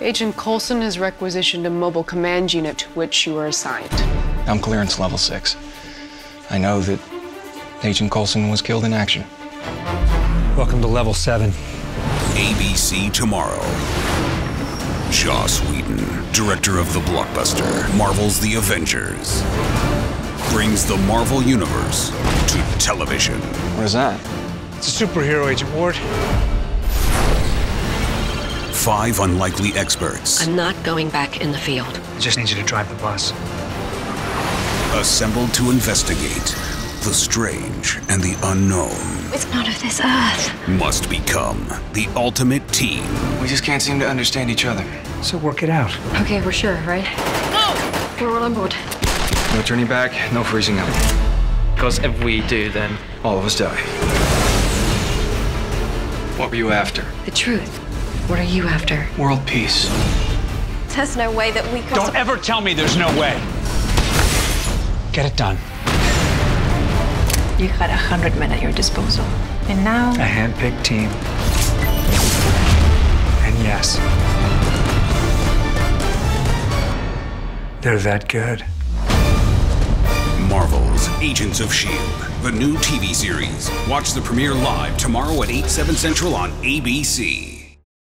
Agent Coulson has requisitioned a mobile command unit to which you are assigned. I'm clearance level six. I know that Agent Coulson was killed in action. Welcome to level seven. ABC tomorrow. Joss Whedon, director of the blockbuster Marvel's The Avengers, brings the Marvel Universe to television. What is that? It's a superhero, Agent Ward. Five unlikely experts I'm not going back in the field. I just need you to drive the bus. assembled to investigate the strange and the unknown. It's not of this earth. Must become the ultimate team. We just can't seem to understand each other. So work it out. Okay, we're sure, right? No! We're all on board. No turning back, no freezing up. Because if we do, then All of us die. What were you after? The truth. What are you after? World peace. There's no way that we could. Don't ever tell me there's no way. Get it done. You had a hundred men at your disposal. And now A hand-picked team. And yes, they're that good. Marvel's Agents of S.H.I.E.L.D., the new TV series. Watch the premiere live tomorrow at 8, 7 central on ABC.